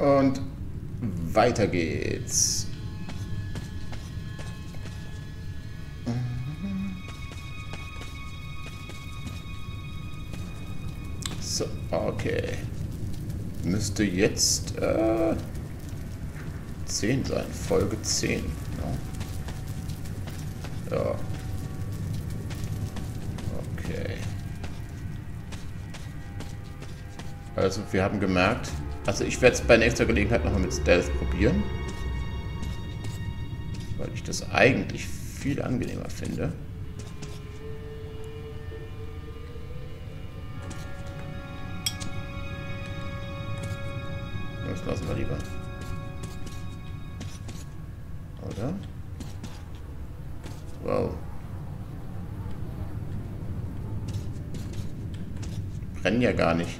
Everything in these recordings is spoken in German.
Und weiter geht's. So, okay. Müsste jetzt äh, 10 sein. Folge 10. Ja. ja. Okay. Also wir haben gemerkt, also ich werde es bei nächster Gelegenheit nochmal mit Stealth probieren. Weil ich das eigentlich viel angenehmer finde. Das lassen wir lieber. Oder? Wow. Brennen ja gar nicht.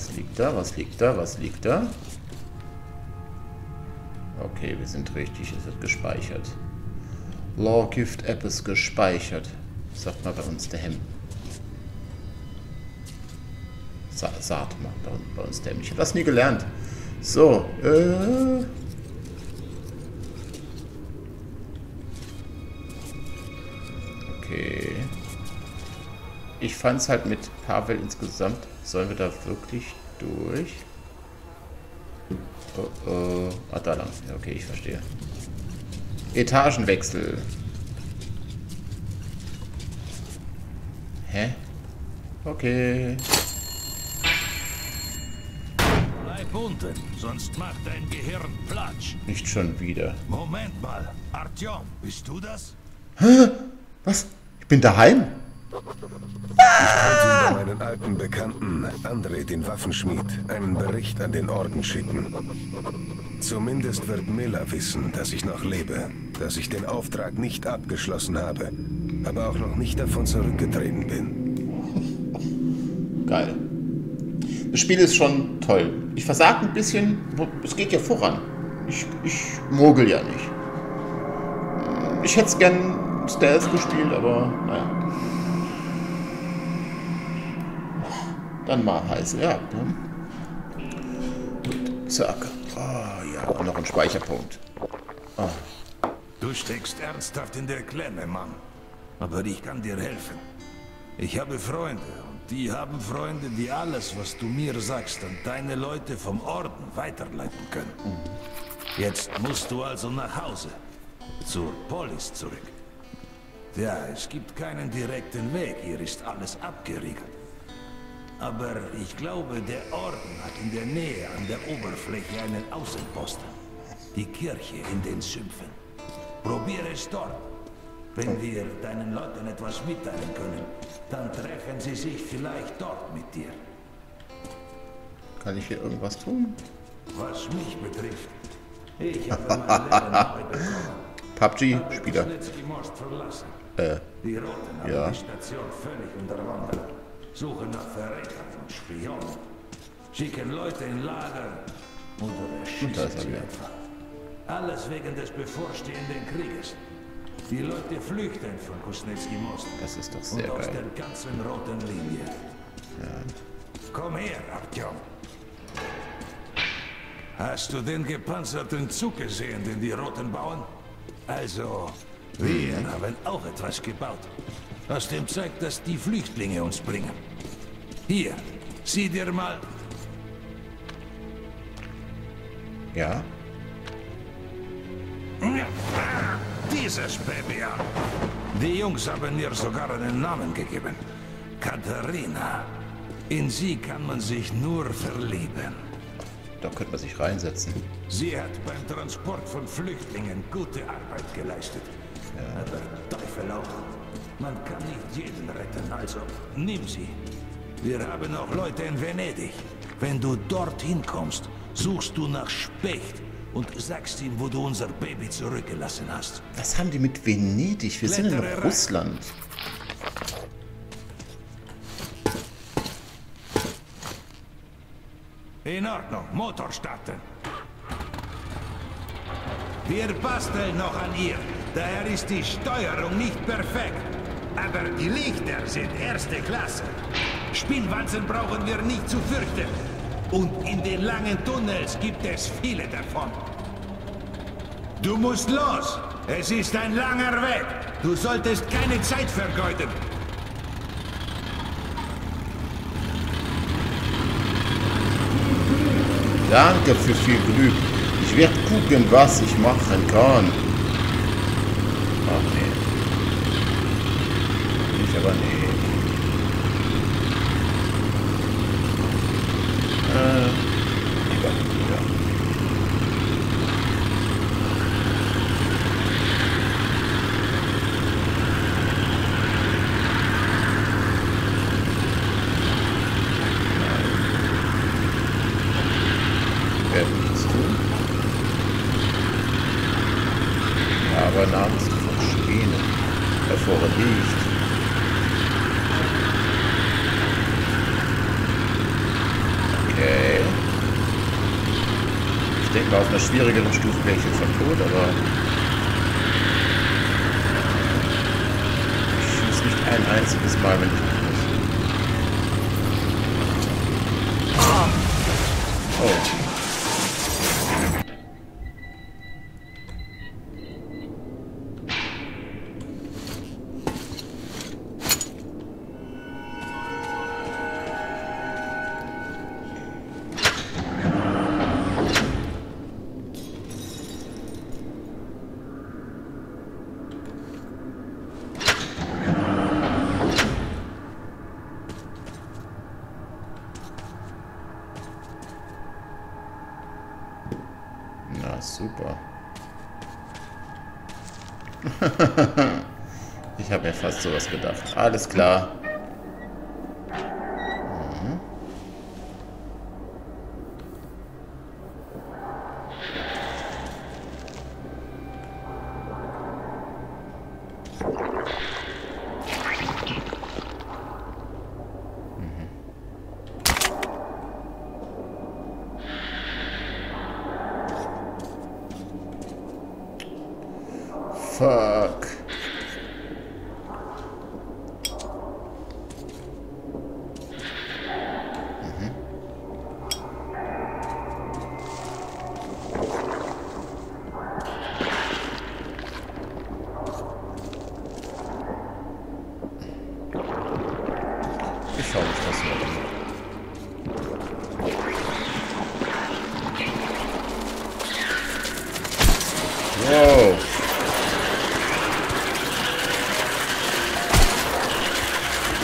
Was liegt da? Was liegt da? Was liegt da? Okay, wir sind richtig. Es wird gespeichert. Lawgift App ist gespeichert. Sagt mal bei uns der Hem. Sa sagt mal bei, uns der Hem. Ich habe das nie gelernt. So, äh... Okay. Ich fand es halt mit Pavel insgesamt. Sollen wir da wirklich durch? Oh, oh. Ah, da lang. Ja, okay, ich verstehe. Etagenwechsel. Hä? Okay. Bleib unten, sonst macht dein Gehirn Platsch. Nicht schon wieder. Moment mal, Artyom, bist du das? Hä? Was? Ich bin daheim? Ich wollte über meinen alten Bekannten, André den Waffenschmied, einen Bericht an den Orden schicken. Zumindest wird Miller wissen, dass ich noch lebe, dass ich den Auftrag nicht abgeschlossen habe, aber auch noch nicht davon zurückgetreten bin. Geil. Das Spiel ist schon toll. Ich versage ein bisschen, es geht ja voran. Ich, ich mogel ja nicht. Ich hätte es gern Stealth gespielt, aber naja. Dann mal heiße Jagd, ne? Zack. Ah, ja, und noch ein Speicherpunkt. Ah. Du steckst ernsthaft in der Klemme, Mann. Aber ich kann dir helfen. Ich habe Freunde und die haben Freunde, die alles, was du mir sagst, an deine Leute vom Orden weiterleiten können. Jetzt musst du also nach Hause. Zur Polis zurück. Ja, es gibt keinen direkten Weg. Hier ist alles abgeriegelt. Aber ich glaube, der Orden hat in der Nähe an der Oberfläche einen Außenposten. Die Kirche in den Sümpfen. Probiere es dort. Wenn wir deinen Leuten etwas mitteilen können, dann treffen sie sich vielleicht dort mit dir. Kann ich hier irgendwas tun? Was mich betrifft, ich habe mein Leben neu bekommen. PUBG-Spieler. Äh, Die Roten haben ja. Suchen nach Verrätern und Spionen. Schicken Leute in Lager oder Und erschießen er sie einfach. Alles wegen des bevorstehenden Krieges. Die Leute flüchten von Kuznetsky Most das ist doch und sehr aus geil. der ganzen roten Linie. Komm her, Artyom. Hast du den gepanzerten Zug gesehen, den die Roten bauen? Also, wir haben auch etwas gebaut. Aus dem Zeug, das die Flüchtlinge uns bringen. Hier, sieh dir mal... Ja? Dieses Baby an. Die Jungs haben ihr sogar einen Namen gegeben. Katharina. In sie kann man sich nur verlieben. Da könnte man sich reinsetzen. Sie hat beim Transport von Flüchtlingen gute Arbeit geleistet. Aber Teufel auch. Man kann nicht jeden retten, also nimm sie. Wir haben auch Leute in Venedig. Wenn du dorthin kommst, suchst du nach Specht und sagst ihm, wo du unser Baby zurückgelassen hast. Was haben die mit Venedig? Wir sind in rein. Russland. In Ordnung, Motor starten. Wir basteln noch an ihr. Daher ist die Steuerung nicht perfekt. Aber die Lichter sind erste Klasse. Spielwanzen brauchen wir nicht zu fürchten. Und in den langen Tunnels gibt es viele davon. Du musst los. Es ist ein langer Weg. Du solltest keine Zeit vergeuden. Danke für viel Glück. Ich werde gucken, was ich machen kann. Ach nee. Ich aber nee. Äh, lieber, ja. Werde nichts tun. Aber namens von Spänen hervor liegt. Okay. Ich denke mal, auf einer schwierigeren Stufe wäre ich super. ich habe mir fast sowas gedacht. Alles klar. Mhm. Fuck. Ich schau mich das mal an. Wow.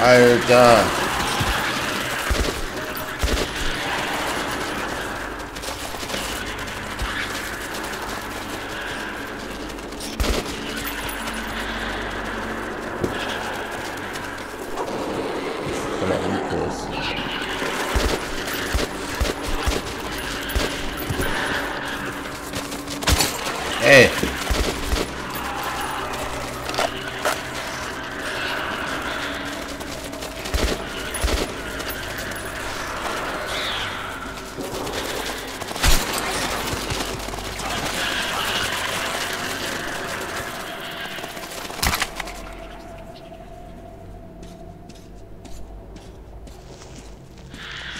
Alter. Voller Umkurs. Ey.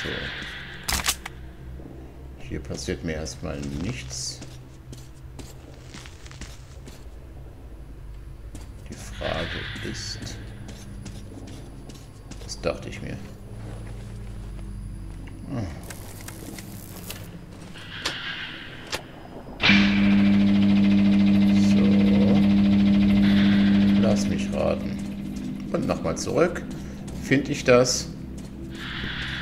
So. Hier passiert mir erstmal nichts. Die Frage ist... Das dachte ich mir. Hm. So. Lass mich raten. Und nochmal zurück. Finde ich das?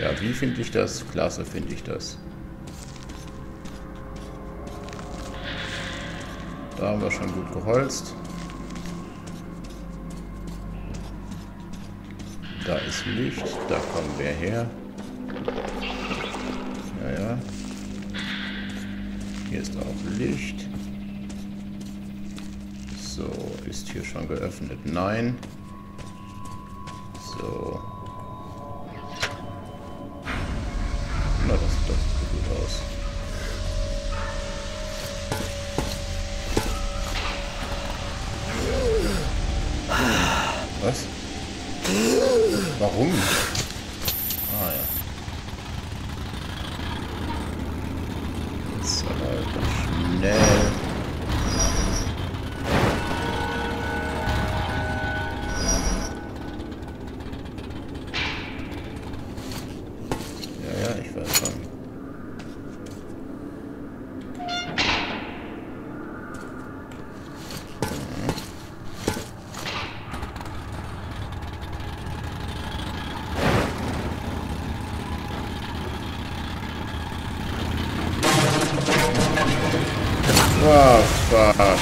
Ja, wie finde ich das? Klasse finde ich das. Da haben wir schon gut geholzt. Da ist Licht, da kommen wir her. Ja, ja. Hier ist auch Licht. So, ist hier schon geöffnet? Nein. Fuck.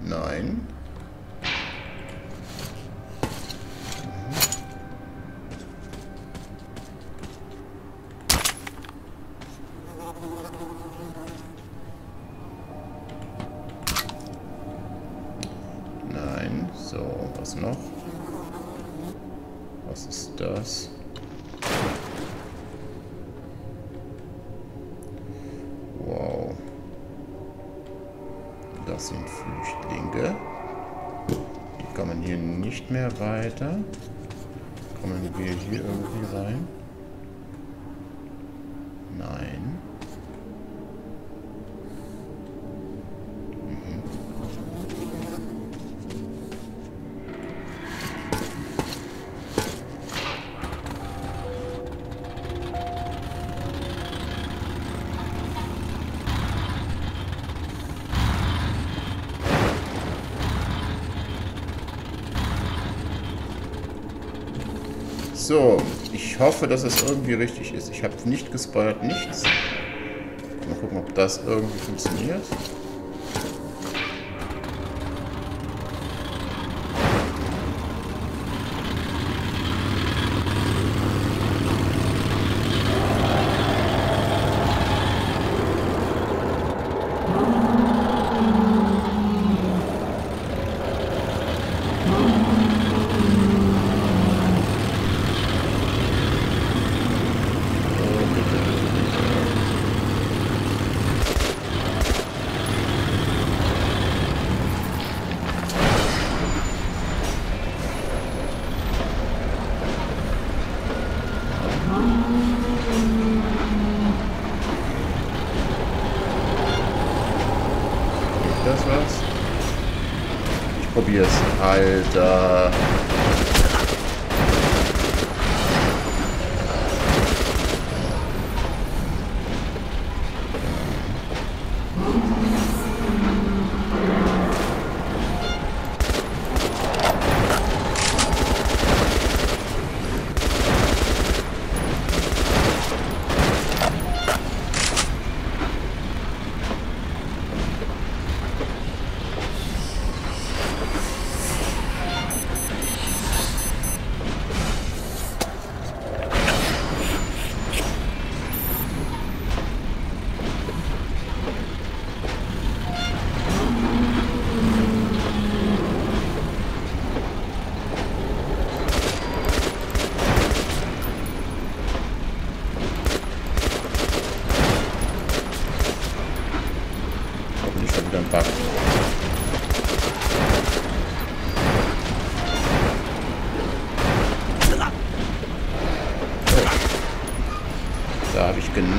Nein. Nein. So, was noch? Was ist das? Wow. Das sind Flüchtlinge. Die kommen hier nicht mehr weiter. Kommen wir hier irgendwie rein? Hoffe, dass es irgendwie richtig ist. Ich habe nicht gespoilert, nichts. Mal gucken, ob das irgendwie funktioniert. uh,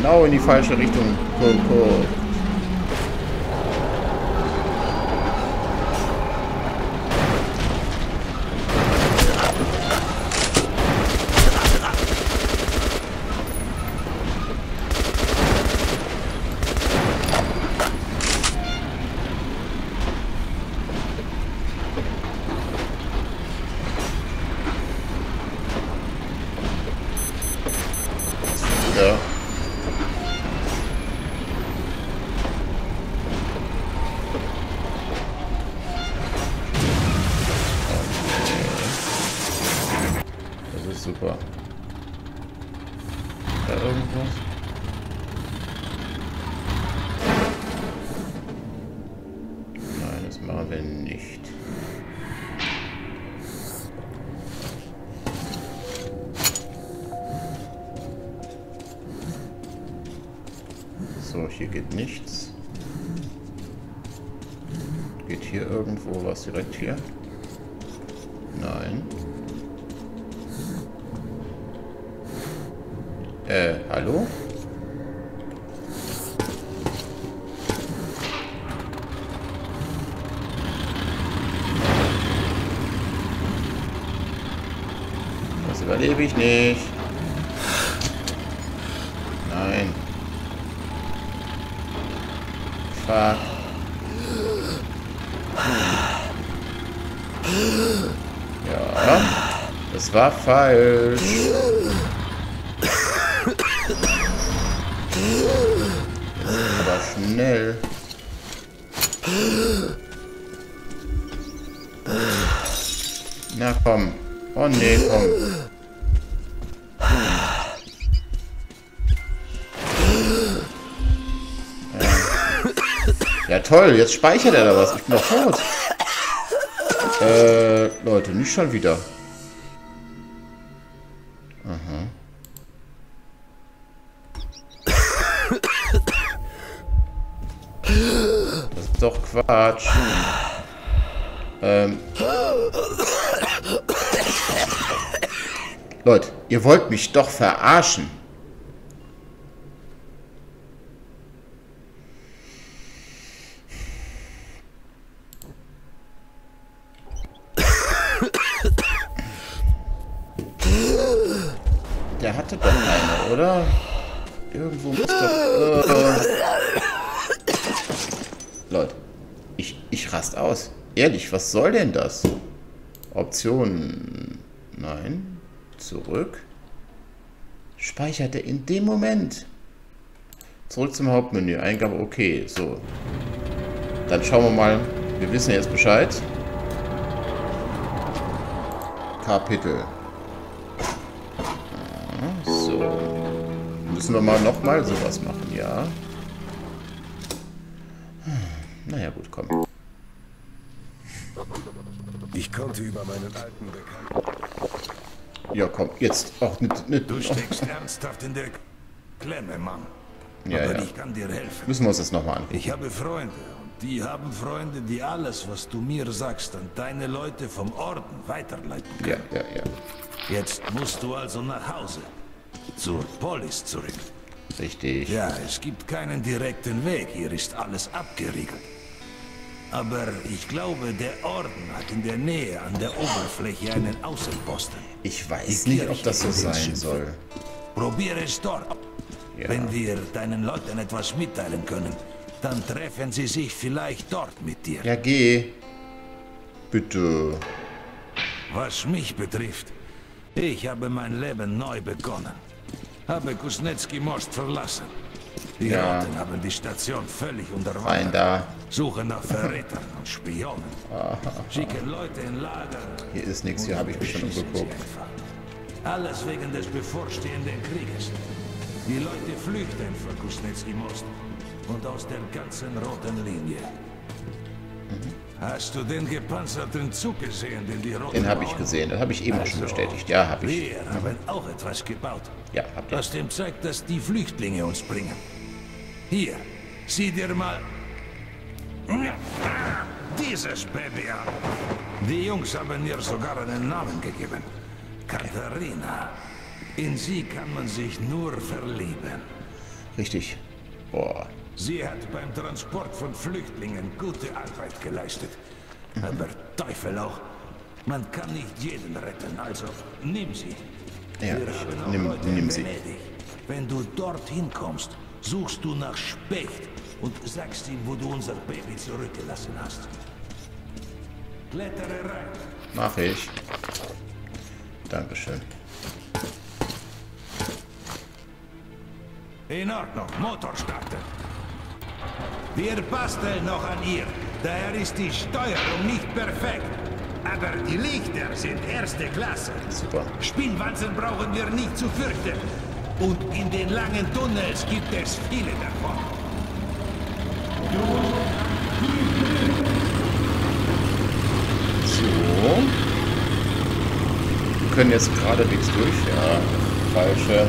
genau in die falsche Richtung geguckt. Ja. Das ist super. Da irgendwas? Nein, das machen wir nicht. So, hier geht nichts. hier irgendwo was direkt hier? Nein. Äh, hallo? Das überlebe ich nicht. Nein. Fuck. Ja, das war falsch. Aber schnell. Na komm. Oh nee, komm. Toll, jetzt speichert er da was. Ich bin doch tot. Äh, Leute, nicht schon wieder. Aha. Das ist doch Quatsch. Ähm. Leute, ihr wollt mich doch verarschen. Der hatte doch eine, oder? Irgendwo muss doch... Äh, Leute, ich, ich rast aus. Ehrlich, was soll denn das? Optionen... Nein. Zurück. Speicherte in dem Moment. Zurück zum Hauptmenü. Eingabe okay. So. Dann schauen wir mal. Wir wissen jetzt Bescheid. Kapitel. Müssen wir mal nochmal sowas machen, ja. Naja, gut, komm. Ich konnte über meinen alten Bekannten... Ja, komm, jetzt. Ach, nicht, nicht. Du steckst ernsthaft in der Klemme, Mann. Ja, Aber ja. ich kann dir helfen. Müssen wir uns das nochmal angucken. Ich habe Freunde und die haben Freunde, die alles, was du mir sagst, an deine Leute vom Orden weiterleiten Ja, können. ja, ja. Jetzt musst du also nach Hause. Zur Polis zurück. Richtig. Ja, es gibt keinen direkten Weg. Hier ist alles abgeriegelt. Aber ich glaube, der Orden hat in der Nähe an der Oberfläche einen Außenposten. Ich weiß nicht, ob das so sein soll. Probiere es dort. Ja. Wenn wir deinen Leuten etwas mitteilen können, dann treffen sie sich vielleicht dort mit dir. Ja, geh. Bitte. Was mich betrifft, ich habe mein Leben neu begonnen. Habe Kuznetski Most verlassen. Die Ja. Roten haben die Station völlig unterwandert. Suchen nach Verrätern und Spionen. Schicken Leute in Lager. Hier ist nichts. Hier habe ich mich schon umgeguckt. Alles wegen des bevorstehenden Krieges. Die Leute flüchten vor Kuznetski Most und aus der ganzen roten Linie. Hast du den gepanzerten Zug gesehen, den die Roten Den habe ich gesehen. Das habe ich eben auch schon Also, bestätigt. Ja, habe ich. Wir haben auch etwas gebaut. Ja, habt ihr. Das dem zeigt, dass die Flüchtlinge uns bringen. Hier, sieh dir mal dieses Baby an. Die Jungs haben ihr sogar einen Namen gegeben. Katharina. In sie kann man sich nur verlieben. Richtig. Boah. Sie hat beim Transport von Flüchtlingen gute Arbeit geleistet. Aber Teufel auch. Man kann nicht jeden retten, also nimm sie. Ja, Wir haben nimm- Leute nimm sie. Venedig. Wenn du dorthin kommst, suchst du nach Specht und sagst ihm, wo du unser Baby zurückgelassen hast. Klettere rein. Mach ich. Dankeschön. In Ordnung, Motor starten. Wir basteln noch an ihr. Daher ist die Steuerung nicht perfekt. Aber die Lichter sind erste Klasse. Super. Spinnwanzen brauchen wir nicht zu fürchten. Und in den langen Tunnels gibt es viele davon. So. Wir können jetzt gerade nichts durch. Ja, falsche.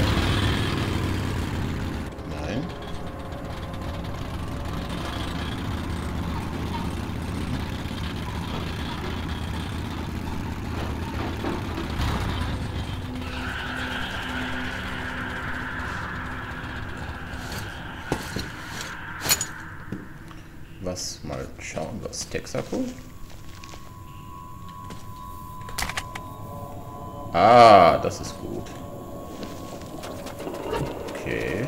Nein. Was mal schauen, was Texaco. Ah, das ist gut. Okay.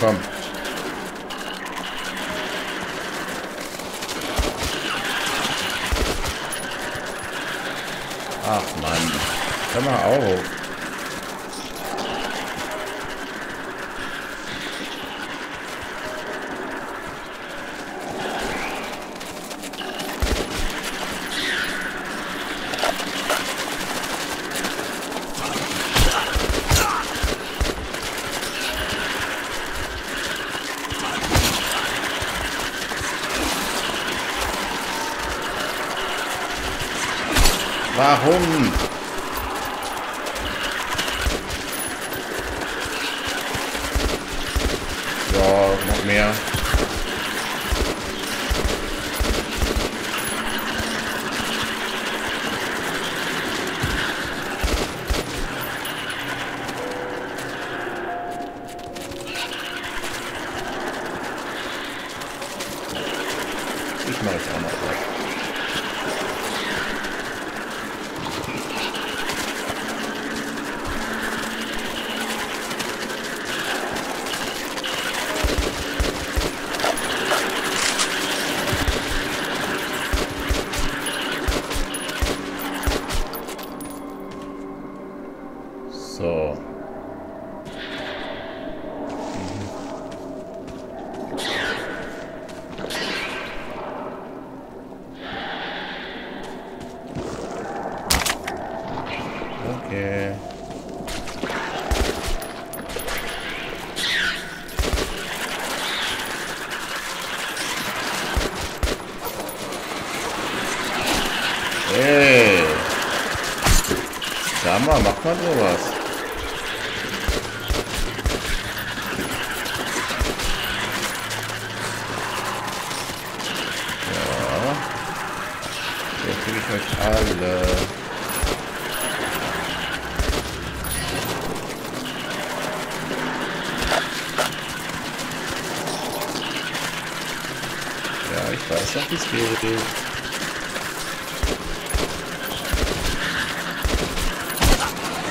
komm. Ach Mann. Hör mal auf. Geht.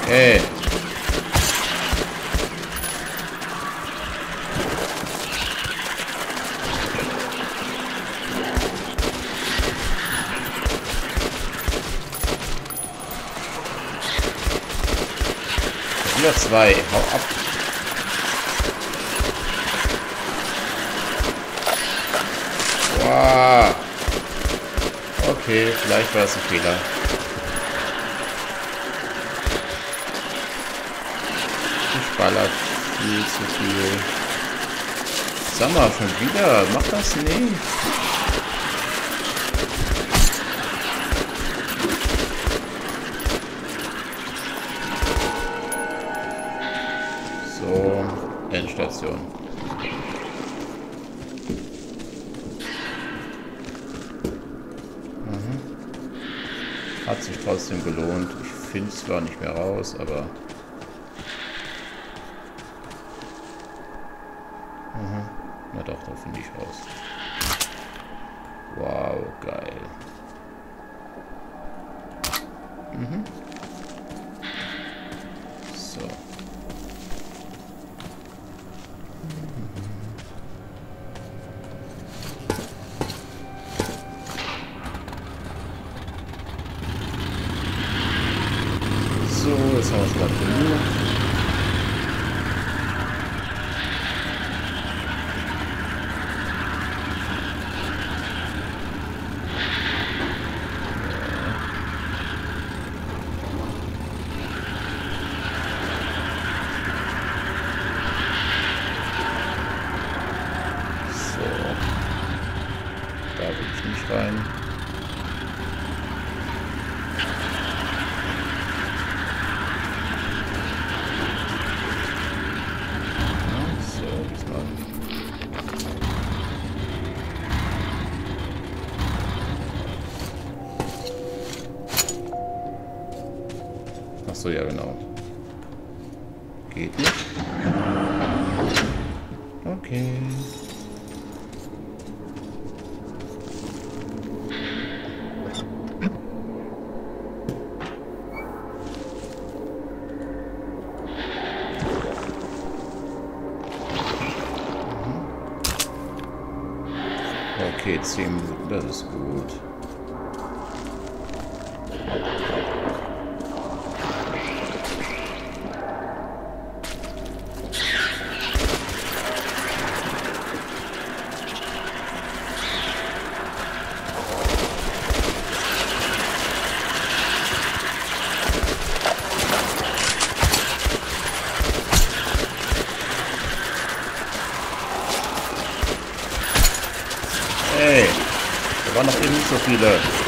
Hey. Wieder zwei. Hau ab. Wow. Okay, vielleicht war das ein Fehler. Ich baller viel zu viel. Sag mal, schon wieder. Mach das nicht. Zwar nicht mehr raus, aber... Mhm. Na doch, da finde ich raus. Wow, geil. Mhm. Achso, ja, genau. Geht nicht. Okay. Okay, 10 Minuten, das ist gut. Hey, da waren noch eben nicht so viele.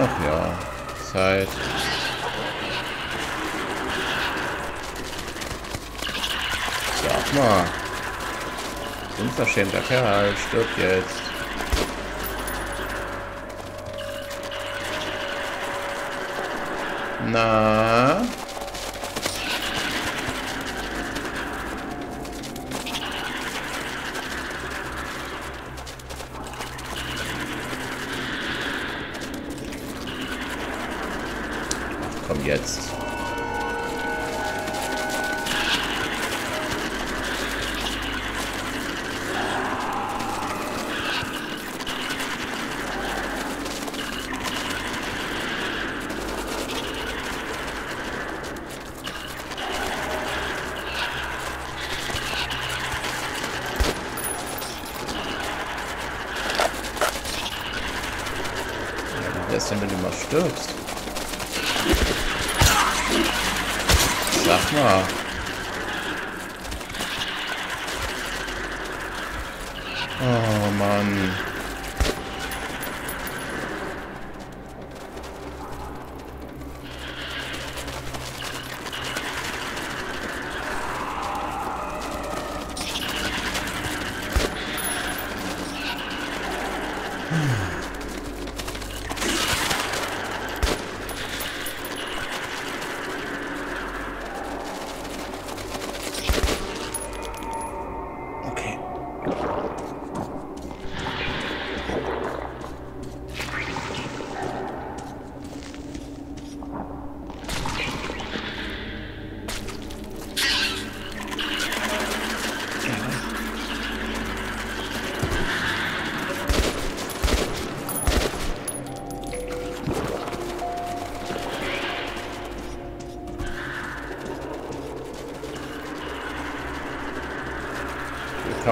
Ach ja, Zeit. Sag mal. Unverschämter Kerl, stirbt jetzt. Na?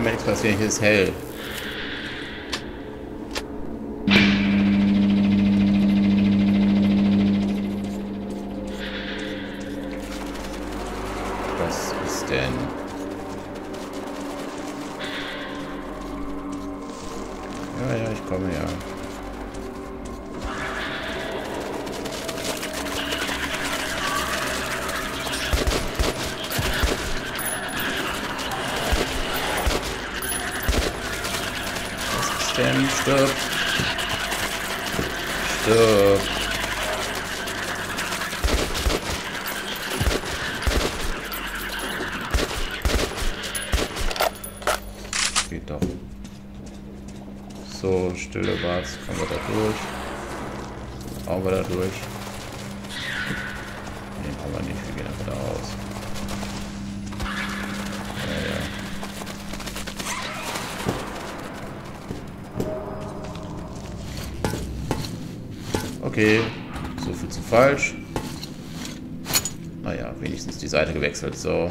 Hier kann mir nichts So, stille Warz. Kommen wir da durch. Hauen wir da durch. Ne, haben wir nicht. Wir gehen einfach da raus. Okay, so viel zu falsch. Naja, wenigstens die Seite gewechselt, so.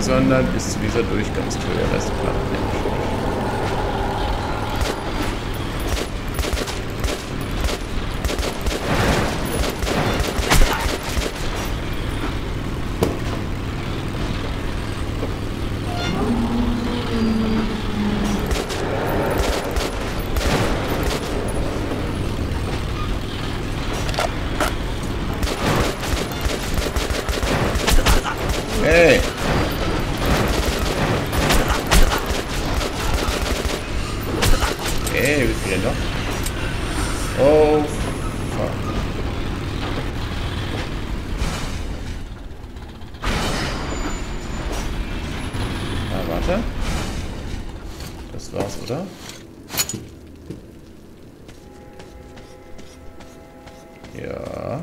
sondern bis zu dieser Durchgangstür. Rest klappt nicht. Hey! Hey, wie viel denn noch? Oh, fuck. Na, warte. Das war's, oder? Ja.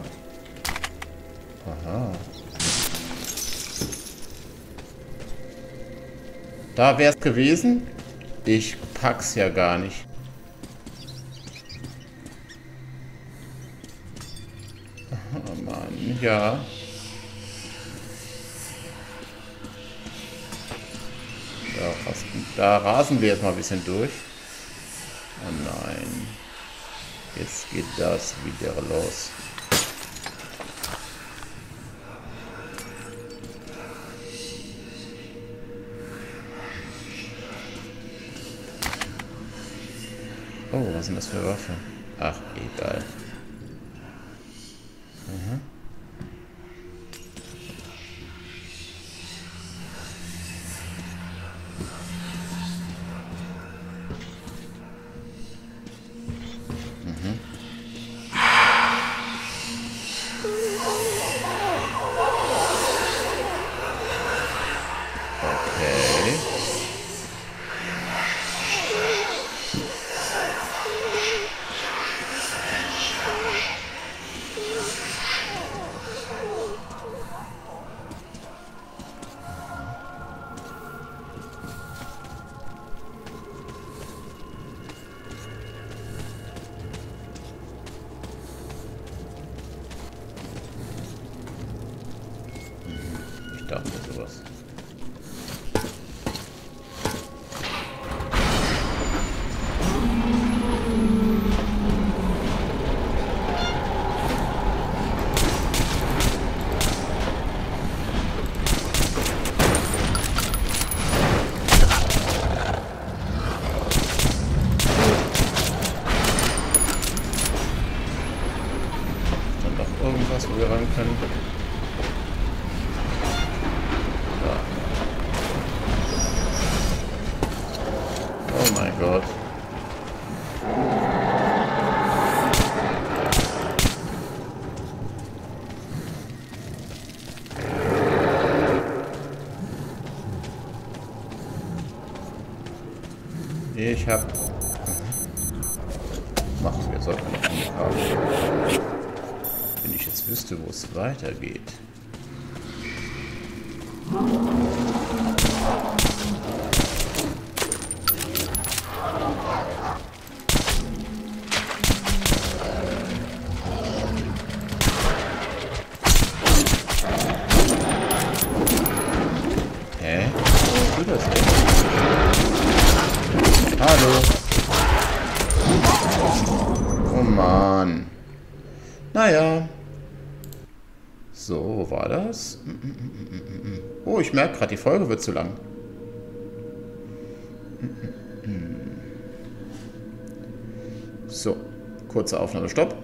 Aha. Da wäre es gewesen. Ich pack's ja gar nicht. Oh Mann, ja. Da, rasen wir jetzt mal ein bisschen durch. Oh nein. Jetzt geht das wieder los. Oh, was sind das für Waffen? Ach, egal. Gott. Ich hab... Machen wir, sollten wir noch haben. Wenn ich jetzt wüsste, wo es weitergeht. Merke gerade, die Folge wird zu lang. So, kurze Aufnahme, Stopp.